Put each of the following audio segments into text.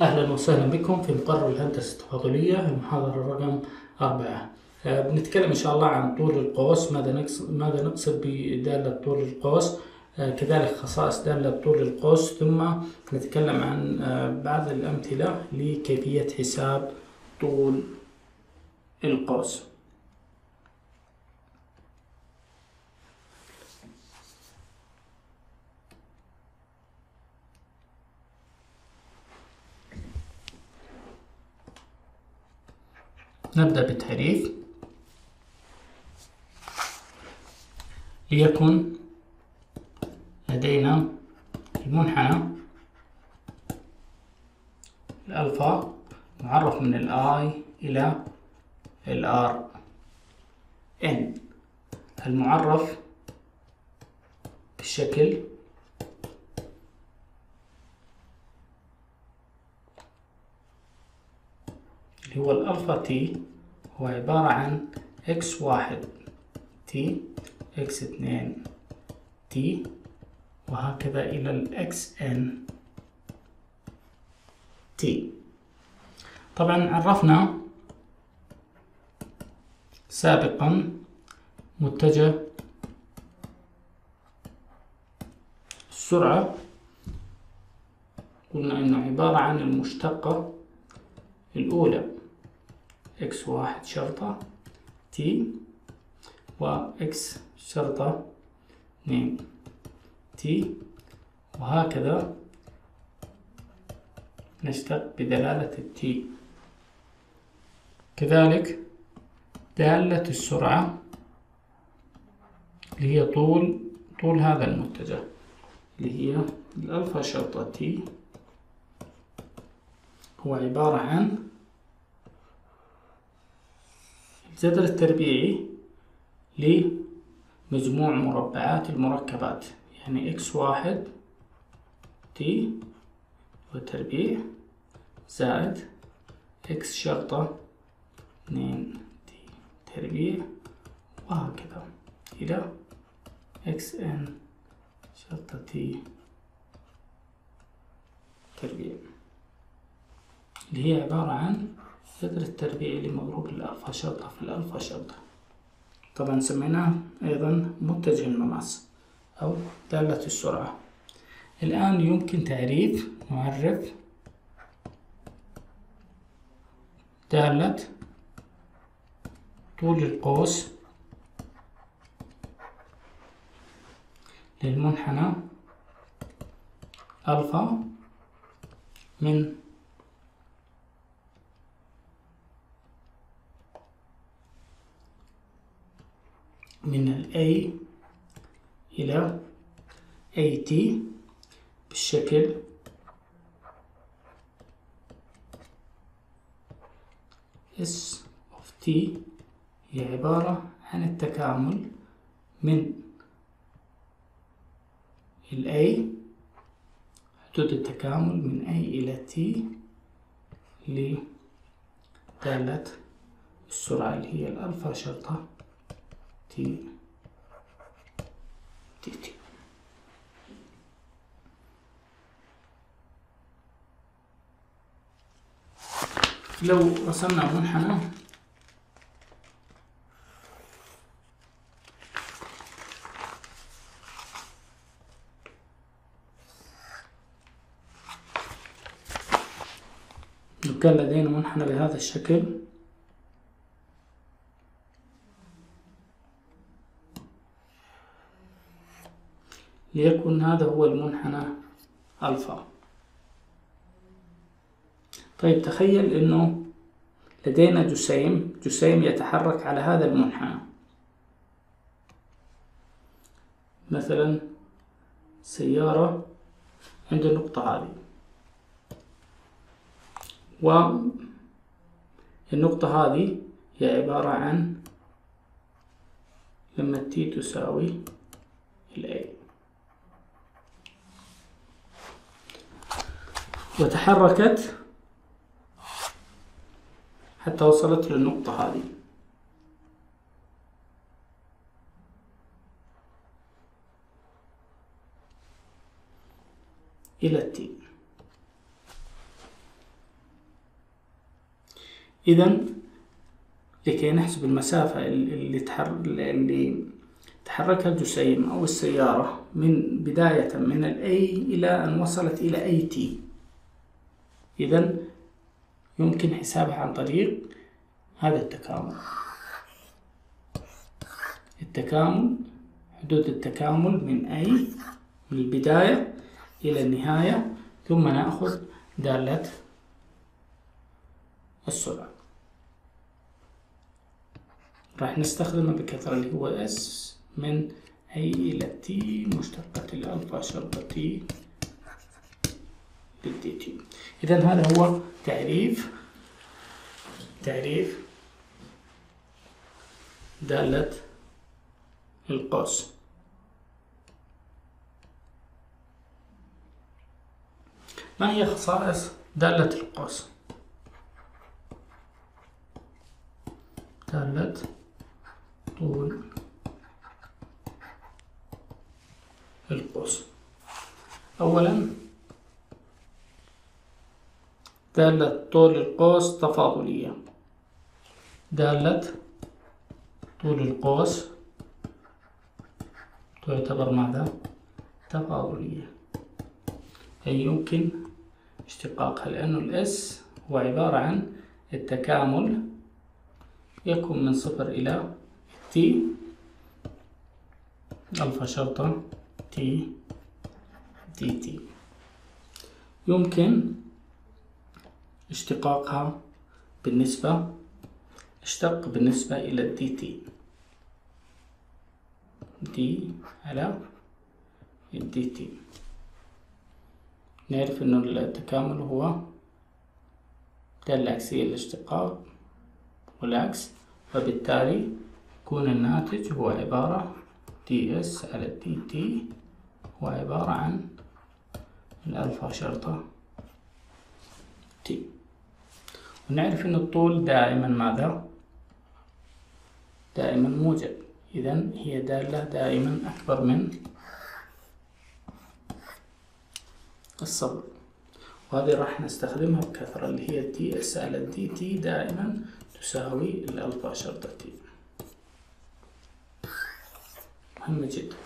أهلا وسهلا بكم في مقرر الهندسة التفاضلية المحاضرة رقم أربعة. آه، بنتكلم إن شاء الله عن طول القوس ماذا نقصد ماذا نقصد بدالة طول القوس؟ آه، كذلك خصائص دالة طول القوس. ثم نتكلم عن آه، بعض الأمثلة لكيفية حساب طول القوس. نبدأ بالتعريف ليكن لدينا المنحنى. الألفا معرف من الآي إلى الآر إن المعرف بالشكل اللي هو الألفا T هو عبارة عن X واحد T X اثنين T وهكذا إلى ال X N T طبعا عرفنا سابقا متجه السرعة. قلنا إنه عبارة عن المشتقة الأولى. X واحد شرطة T و X شرطة اثنين. T وهكذا نشتق بدلالة ال T كذلك دالة السرعة اللي هي طول طول هذا المتجه اللي هي الألفا شرطة T هو عبارة عن الجذر التربيعي لمجموع مربعات المركبات. يعني X واحد T وتربيع زائد X شرطة اثنين T تربيع وهكذا. إلى X N شرطة T تربيع. اللي هي عبارة عن جذر التربيعي لمضروب الألفا شرطة في الألفا شرطة طبعا سميناه أيضا متجه المماس أو دالة السرعة. الآن يمكن تعريف معرف دالة طول القوس للمنحنى ألفا من من ال A إلى AT بالشكل S of T هي عبارة عن التكامل من ال A حدود التكامل من A إلى T لدالة السرعة اللي هي الألفا شرطة T. DT. لو رسمنا منحنى. كان لدينا منحنى بهذا الشكل ليكن هذا هو المنحنى ألفا. طيب تخيل أنه لدينا جسيم جسيم يتحرك على هذا المنحنى. مثلا سيارة عند النقطة هذه. والنقطة هذه هي عبارة عن لما تي تساوي ال A وتحركت حتى وصلت للنقطة هذه. إلى التي إذا لكي نحسب المسافة اللي تحر... اللي تحركها الجسيم أو السيارة من بداية من ال A إلى أن وصلت إلى AT إذا يمكن حسابها عن طريق هذا التكامل. التكامل حدود التكامل من أي؟ من البداية إلى النهاية ثم نأخذ دالة السرعة. راح نستخدمه بكثرة اللي هو S من أي إلى T مشتقة الألفا شرطة T للدي تي إذا هذا هو تعريف تعريف دالة القوس. ما هي خصائص دالة القوس؟ دالة طول القوس. أولا دالة طول القوس تفاضلية. دالة طول القوس تعتبر ماذا؟ تفاضلية. أي يمكن اشتقاقها لأنه الإس هو عبارة عن التكامل يكون من صفر إلى T ألفا شرطة T DT يمكن اشتقاقها بالنسبة اشتق بالنسبة إلى ال DT D على ال DT نعرف إنه التكامل هو دالة عكسية للاشتقاق والعكس فبالتالي يكون الناتج هو عبارة DS على DT هو عبارة عن الألفا شرطة T ونعرف أن الطول دائما ماذا؟ دائما موجب. إذا هي دالة دائما أكبر من الصفر. وهذه راح نستخدمها بكثرة اللي هي DS على DT دائما تساوي الألفا شرطة T مهمة جدا.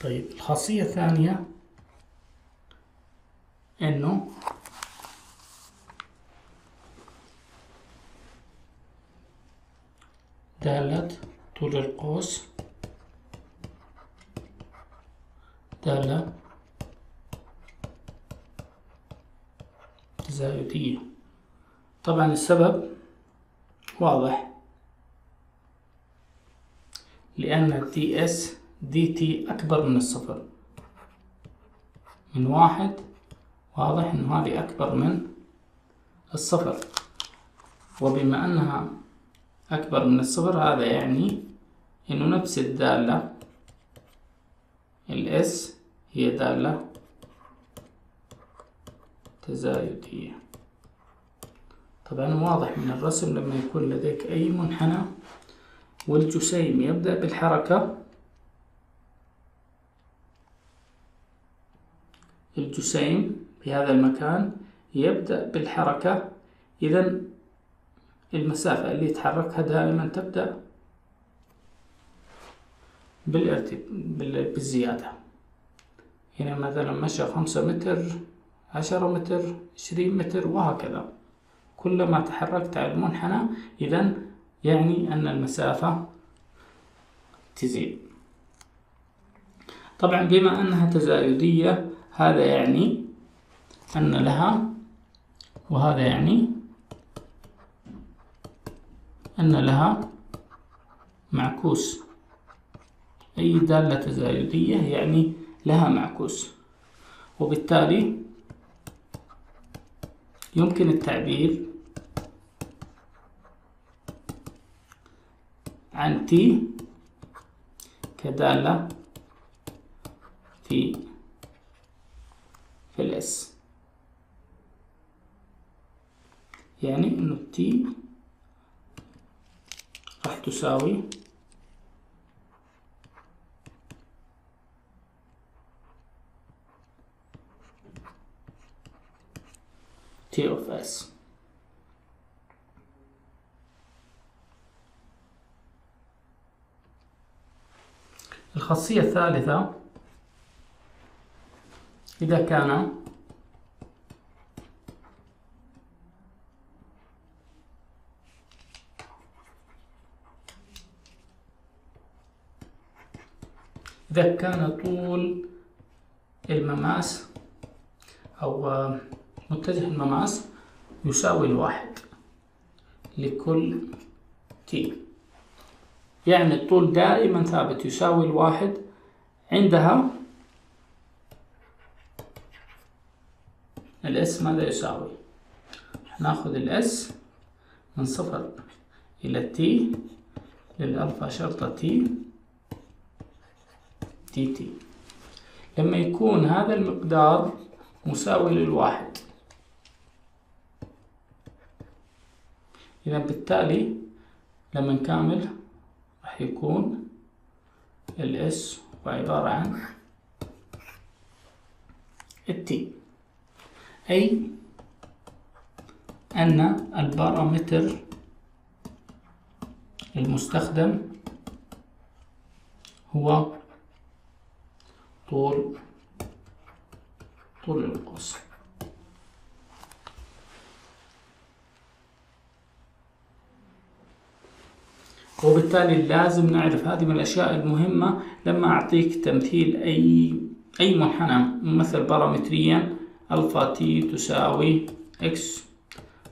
طيب الخاصية الثانية إنه دالة طول القوس. دالة تزايدية طبعا السبب واضح. لأن DS DT أكبر من الصفر. من واحد واضح إن هذه أكبر من الصفر. وبما أنها أكبر من الصفر. هذا يعني إنه نفس الدالة. الاس هي دالة تزايدية. طبعا واضح من الرسم لما يكون لديك أي منحنى والجسيم يبدأ بالحركة. الجسيم في هذا المكان يبدأ بالحركة. إذا المسافة اللي يتحركها دائما تبدأ بالارتب بالزيادة. هنا مثلا مشى خمسة متر عشرة متر عشرين متر وهكذا. كلما تحركت على المنحنى إذا يعني أن المسافة تزيد. طبعا بما أنها تزايدية هذا يعني أن لها وهذا يعني أن لها معكوس. أي دالة تزايدية يعني لها معكوس. وبالتالي يمكن التعبير عن تي كدالة في في الاس يعني إنه تي راح تساوي T of S. الخاصية الثالثة إذا كان إذا كان طول المماس أو متجه المماس يساوي الواحد لكل T يعني الطول دائما ثابت يساوي الواحد. عندها ال S ماذا يساوي؟ نأخذ ال S من صفر إلى T للألفا شرطة T DT لما يكون هذا المقدار مساوي للواحد. إذا بالتالي لما نكمل راح يكون ال S عبارة عن ال T أي أن البارامتر المستخدم هو طول طول القوس وبالتالي لازم نعرف هذه من الأشياء المهمة لما أعطيك تمثيل أي أي منحنى ممثل بارامتريا ألفا t تساوي x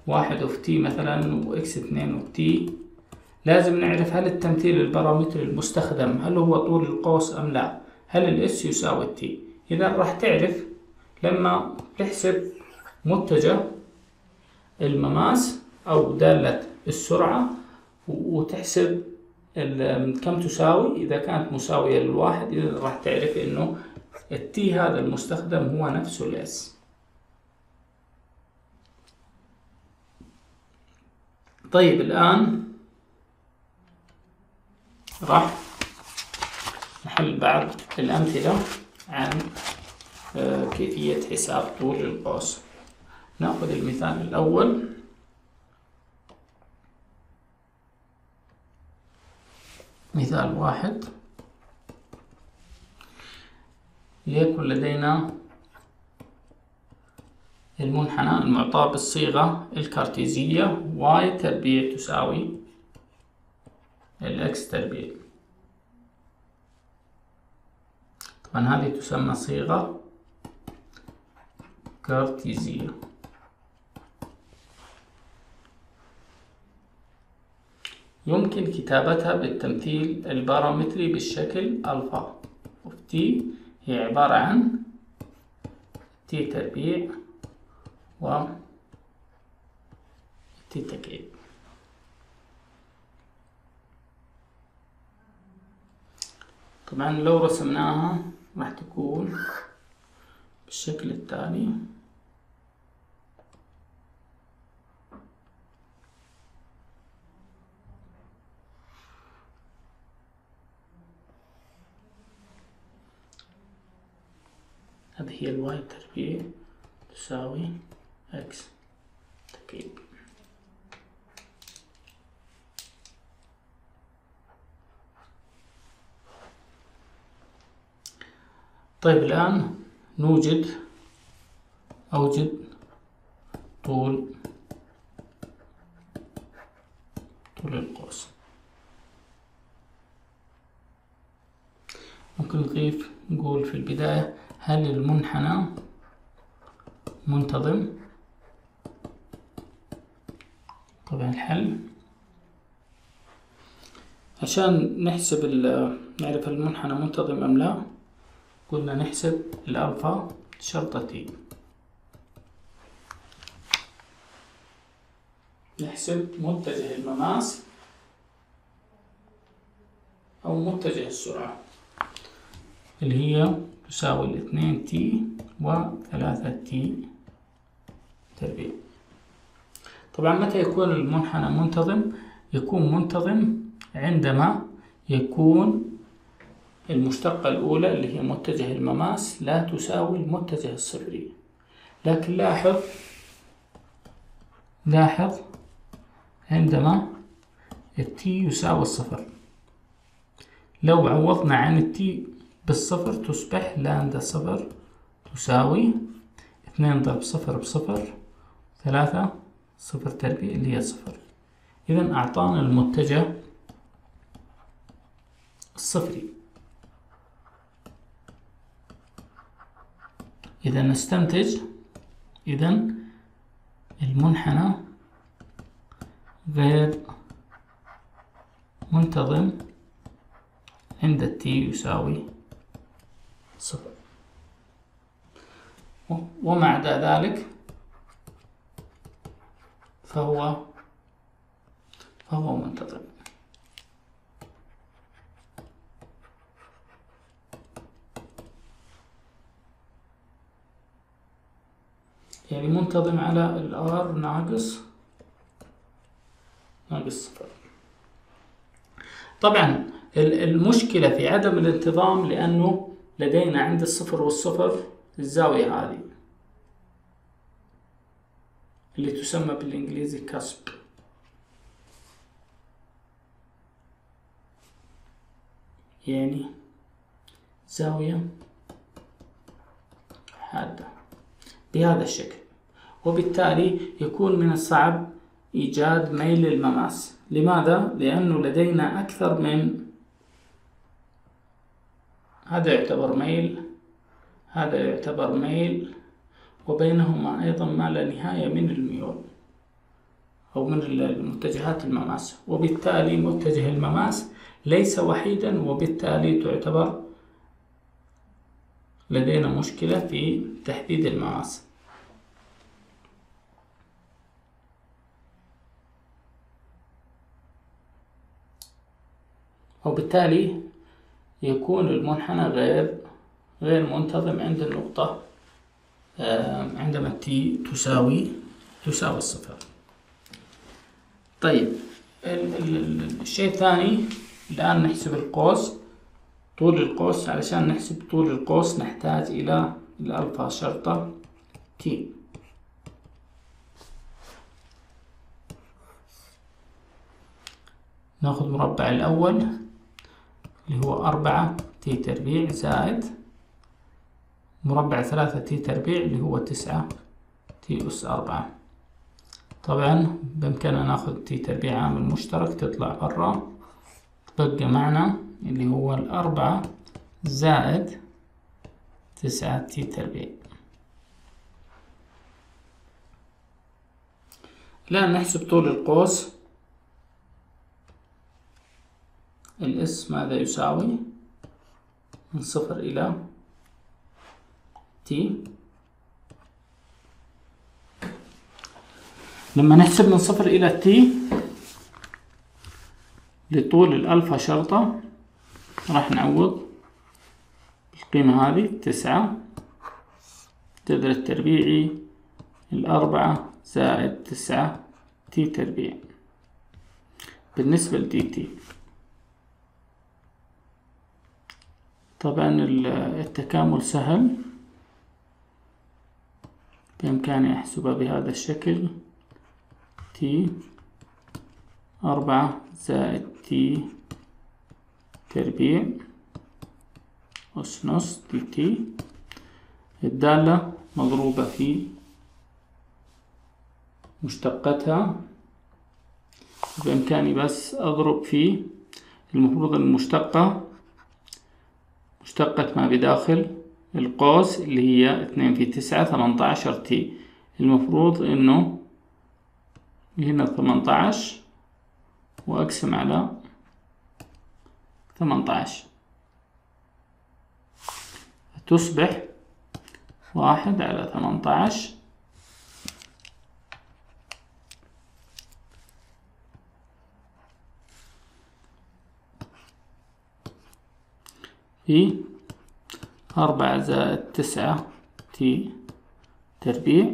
واحد of t مثلا و x اثنين of t لازم نعرف هل التمثيل البارامتري المستخدم هل هو طول القوس أم لا. هل ال s يساوي ال t إذا راح تعرف لما تحسب متجه المماس أو دالة السرعة وتحسب كم تساوي. إذا كانت مساوية للواحد إذا راح تعرف إنه التي هذا المستخدم هو نفسه الاس طيب الآن راح نحل بعض الأمثلة عن آه، كيفية حساب طول القوس نأخذ المثال الأول. مثال واحد. ليكن لدينا المنحنى المعطى بالصيغة الكارتيزية y تربيع تساوي الإكس تربيع. طبعا هذه تسمى صيغة كارتيزية. يمكن كتابتها بالتمثيل البارامتري بالشكل ألفا of t هي عبارة عن t تربيع و t تكعيب طبعا لو رسمناها راح تكون بالشكل التالي. هذه هي ال y تربيع تساوي x تكعيب طيب الآن نوجد أوجد طول طول القوس. ممكن نضيف نقول في البداية هل المنحنى منتظم؟ طبعا الحل. عشان نحسب نعرف المنحنى منتظم أم لا قلنا نحسب الألفا شرطة t نحسب متجه المماس أو متجه السرعة اللي هي تساوي الاثنين t وثلاثة t تربيع. طبعا متى يكون المنحنى منتظم؟ يكون منتظم عندما يكون المشتقة الأولى اللي هي متجه المماس لا تساوي المتجه الصفري. لكن لاحظ لاحظ عندما التي يساوي الصفر. لو عوضنا عن التي بالصفر تصبح لاندا صفر تساوي اثنين ضرب صفر بصفر ثلاثة صفر تربيع اللي هي صفر إذا أعطانا المتجه الصفري. إذا نستنتج إذا المنحنى غير منتظم عند التي يساوي صفر. وما عدا ذلك فهو فهو منتظم. يعني منتظم على الار ناقص. ناقص. صفر طبعا المشكلة في عدم الانتظام لأنه لدينا عند الصفر والصفر الزاوية هذه اللي تسمى بالإنجليزي كسب يعني زاوية حادة. بهذا الشكل. وبالتالي يكون من الصعب إيجاد ميل للمماس. لماذا؟ لأنه لدينا أكثر من هذا يعتبر ميل هذا يعتبر ميل وبينهما أيضا ما لا نهاية من الميول أو من المتجهات المماس. وبالتالي متجه المماس ليس وحيدا وبالتالي تعتبر لدينا مشكلة في تحديد المماس. وبالتالي يكون المنحنى غير غير منتظم عند النقطة عندما تي تساوي تساوي الصفر. طيب الشيء الثاني الآن نحسب القوس طول القوس علشان نحسب طول القوس نحتاج إلى الألفا شرطة t ناخذ مربع الأول. اللي هو أربعة t تربيع زائد مربع ثلاثة t تربيع اللي هو تسعة t أس أربعة. طبعا بإمكاننا نأخذ تي تربيع عامل مشترك تطلع برا تبقى معنا اللي هو الأربعة زائد تسعة تي تربيع. الآن نحسب طول القوس. الإس ماذا يساوي؟ من صفر إلى تي لما نحسب من صفر إلى تي لطول الألفا شرطة راح نعوض القيمة هذه تسعة. تدر التربيعي الأربعة زائد تسعة تي تربيع. بالنسبة لدي تي طبعا التكامل سهل. بإمكاني أحسبها بهذا الشكل. t أربعة زائد t تربيع أس نص dt الدالة مضروبة في مشتقتها. بإمكاني بس أضرب في المفروض المشتقة. مشتقة ما بداخل القوس اللي هي اثنين في تسعة ثمانية عشر تي المفروض إنه هنا عشر وأقسم على عشر تصبح واحد على ثمانية في أربعة زائد تسعة تي تربيع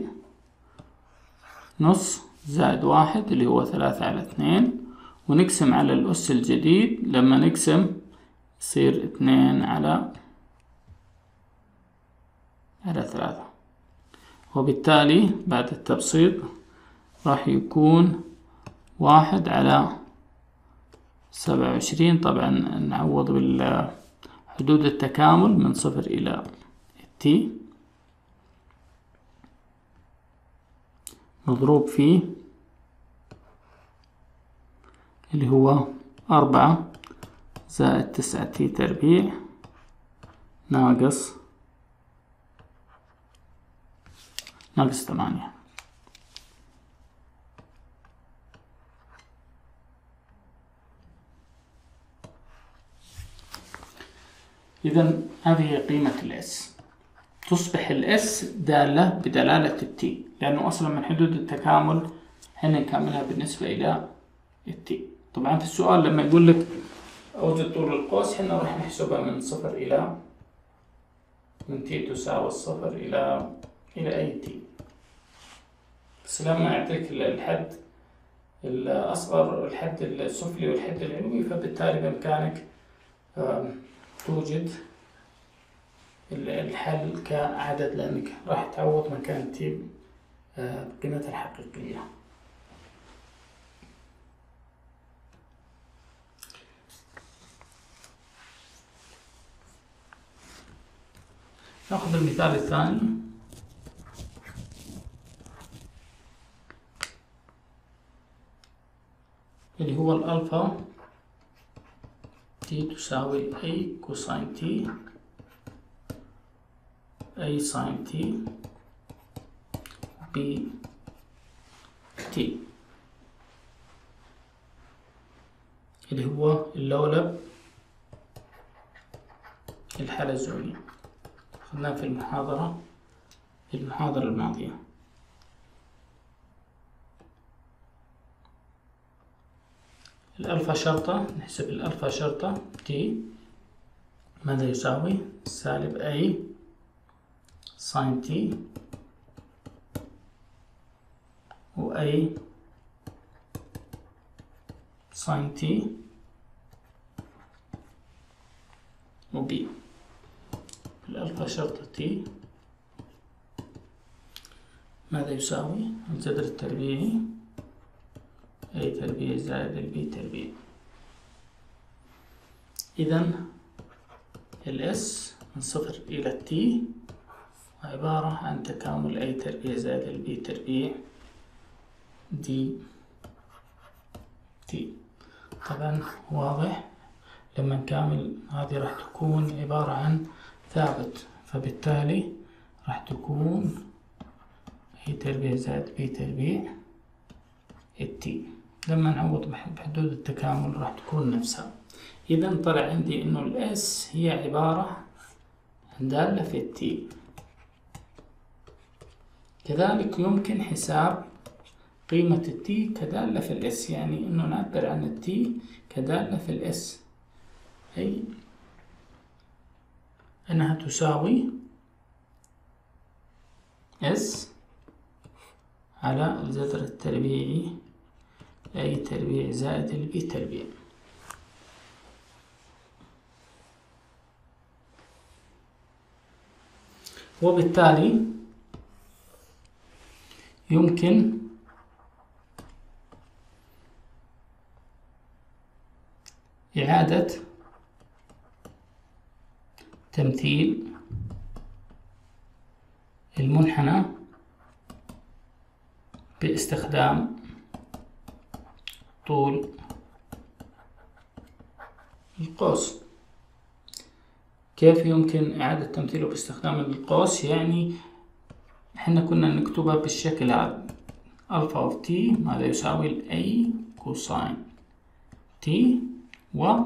نص زائد واحد اللي هو ثلاثة على اثنين. ونقسم على الأس الجديد. لما نقسم يصير اثنين على على ثلاثة. وبالتالي بعد التبسيط راح يكون واحد على سبعة وعشرين. طبعا نعوض بالحدود التكامل من صفر إلى تي مضروب في اللي هو أربعة زائد تسعة تي تربيع ناقص ناقص ثمانية. إذا هذه قيمة ال s. تصبح ال s دالة بدلالة ال t لأنه أصلا من حدود التكامل هنا نكاملها بالنسبة إلى ال t. طبعا في السؤال لما يقول لك أوجد طول القوس هنا راح نحسبها من صفر إلى من t تساوي الصفر إلى إلى أي t. بس لما أعطيك الحد الأصغر الحد السفلي والحد العلوي فبالتالي بإمكانك توجد الحل كعدد لأنك راح تعوض مكان تي بقيمتها الحقيقية. ناخذ المثال الثاني. اللي هو الألفا. t تساوي a cosine t a sine t b t اللي هو اللولب الحلزوني أخذناه في المحاضرة في المحاضرة الماضية. الألفا شرطة نحسب الألفا شرطة t ماذا يساوي؟ سالب a sine t و a cosine t و b الألفا شرطة t ماذا يساوي؟ الجذر التربيعي a تربيع زائد ال b تربيع إذا ال s من صفر إلى ال t عبارة عن تكامل a تربيع زائد ال b تربيع dt طبعا واضح؟ لما نكامل هذه راح تكون عبارة عن ثابت فبالتالي راح تكون هي تربيع زائد بي تربيع التي لما نعوض بحدود التكامل راح تكون نفسها. إذا طلع عندي إنه الإس هي عبارة عن دالة في التي كذلك يمكن حساب قيمة التي كدالة في الإس يعني إنه نعبر عن التي كدالة في الإس أي أنها تساوي s على الجذر التربيعي a تربيع زائد ال b تربيع. وبالتالي يمكن إعادة تمثيل المنحنى باستخدام طول. القوس. كيف يمكن إعادة تمثيله باستخدام القوس؟ يعني إحنا كنا نكتبها بالشكل هذا. ألفا أوف تي ماذا يساوي الأي cosine t و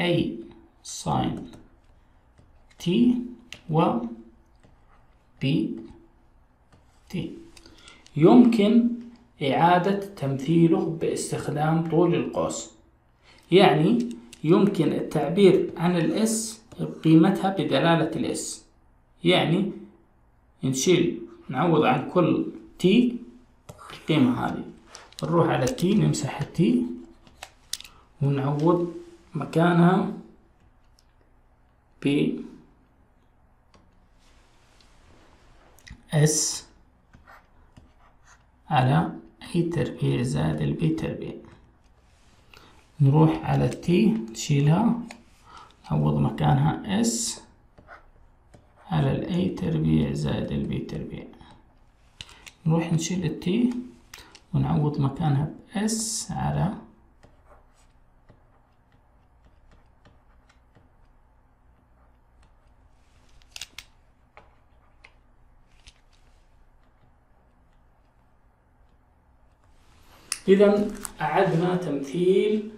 a sine t و b t يمكن إعادة تمثيله باستخدام طول القوس. يعني يمكن التعبير عن ال s بقيمتها بدلالة ال s. يعني نشيل نعوض عن كل t القيمة هذه. نروح على t نمسح ال t ونعوض مكانها ب s على a تربيع زائد ال b تربيع نروح على ال t تشيلها نعوض مكانها s على ال a تربيع زائد ال b تربيع نروح نشيل ال t ونعوض مكانها ب s على إذا أعدنا تمثيل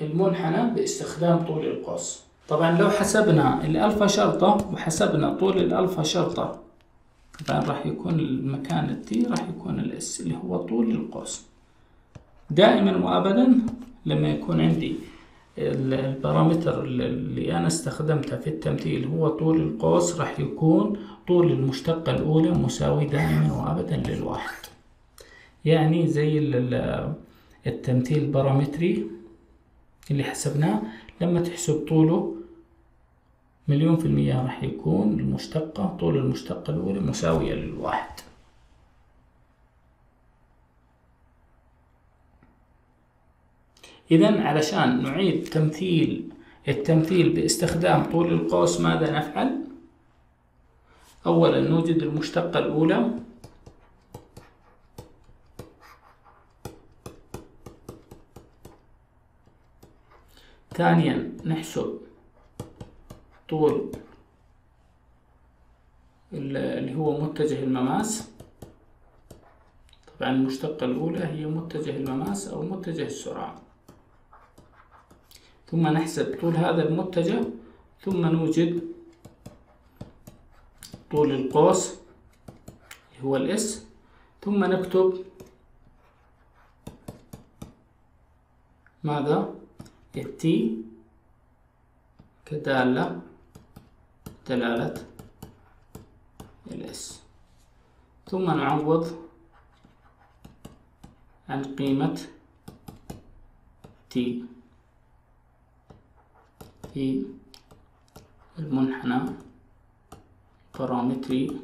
المنحنى باستخدام طول القوس. طبعا لو حسبنا الألفا شرطة وحسبنا طول الألفا شرطة طبعا راح يكون المكان التي راح يكون الإس اللي هو طول القوس. دائما وأبدا لما يكون عندي البارامتر اللي أنا استخدمته في التمثيل هو طول القوس راح يكون طول المشتقة الأولى مساوي دائما وأبدا للواحد. يعني زي التمثيل البارامتري اللي حسبناه. لما تحسب طوله مليون في المية راح يكون المشتقة طول المشتقة الأولى مساوية للواحد. إذا علشان نعيد تمثيل التمثيل باستخدام طول القوس ماذا نفعل؟ أولا نوجد المشتقة الأولى. ثانيا نحسب طول اللي هو متجه المماس. طبعا المشتقة الأولى هي متجه المماس أو متجه السرعة. ثم نحسب طول هذا المتجه ثم نوجد طول القوس اللي هو الإس. ثم نكتب ماذا؟ التي كدالة دلالة الاس ثم نعوض عن قيمة t في المنحنى بارامتري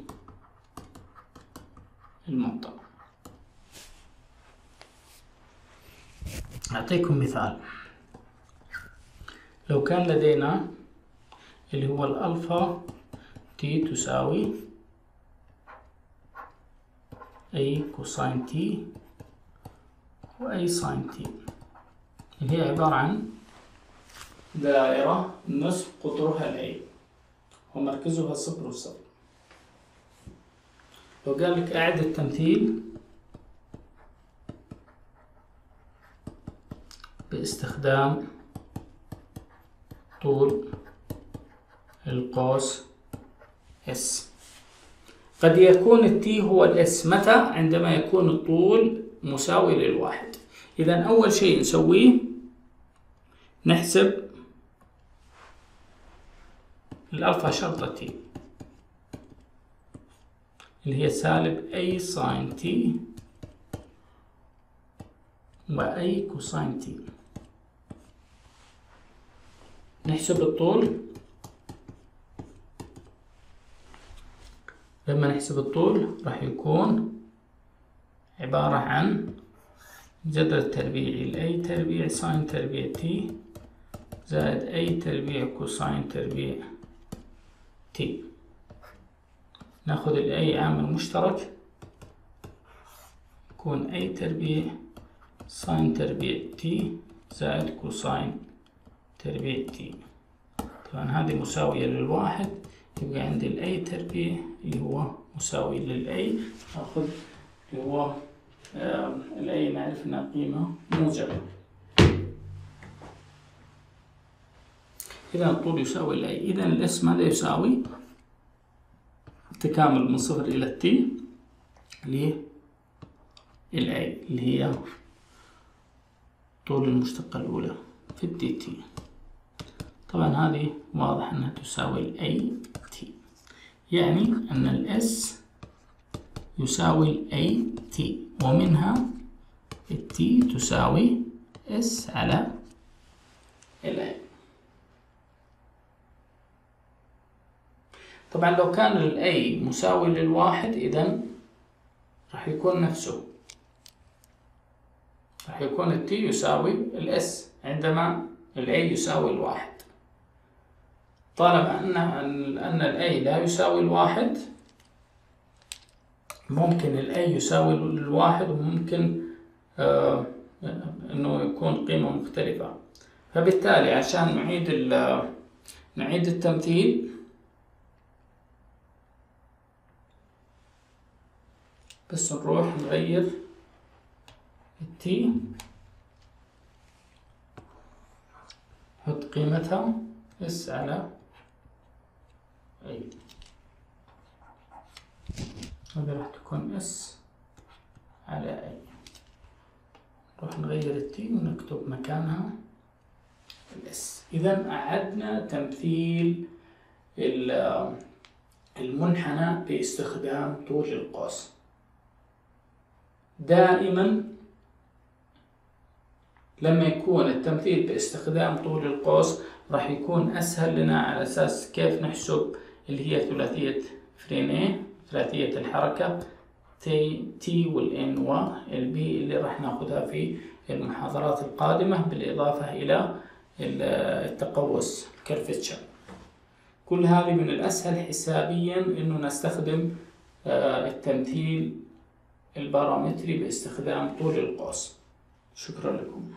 المعطى أعطيكم مثال. لو كان لدينا اللي هو الألفا t تساوي a cosine t و a sine t اللي هي عبارة عن دائرة نصف قطرها ال a ومركزها صفر وصفر. لو قال لك أعد التمثيل باستخدام طول القوس s قد يكون ال t هو ال s متى؟ عندما يكون الطول مساوي للواحد. اذا أول شيء نسويه نحسب الألفا شرطة t اللي هي سالب a sine t و a cosine t نحسب الطول. لما نحسب الطول راح يكون عبارة عن جذر تربيعي ل a تربيع sine تربيع t زائد a تربيع cosine تربيع t ناخذ ال a عامل مشترك. يكون a تربيع sine تربيع t زائد cosine تربيع t طبعا هذه مساوية للواحد يبقى عندي ال a تربيع اللي هو مساوي لل a ناخذ اللي هو ال a نعرف إنها قيمة موجبة. إذا الطول يساوي ال a إذا ال s ماذا يساوي؟ تكامل من صفر إلى ال t لل a اللي هي طول المشتقة الأولى في ال dt طبعا هذه واضح أنها تساوي ال a t يعني أن ال s يساوي ال a t ومنها ال t تساوي s على ال a طبعا لو كان ال a مساوي للواحد إذا راح يكون نفسه. راح يكون ال t يساوي ال s عندما ال a يساوي الواحد طالما أن أن ال a لا يساوي الواحد. ممكن ال a يساوي الواحد وممكن آه إنه يكون قيمة مختلفة. فبالتالي عشان نعيد نعيد التمثيل بس نروح نغير ال t نحط قيمتها s على a هذا راح تكون s على a؟ نروح نغير ال t ونكتب مكانها. ال s. اذا أعدنا تمثيل المنحنى باستخدام طول القوس. دائما لما يكون التمثيل باستخدام طول القوس راح يكون أسهل لنا على أساس كيف نحسب اللي هي ثلاثية فرينيه ثلاثية الحركة T T وال N وال B اللي راح ناخذها في المحاضرات القادمة بالإضافة إلى التقوس كرفتشر كل هذه من الأسهل حسابيا إنه نستخدم آه، التمثيل البارامتري باستخدام طول القوس. شكرا لكم.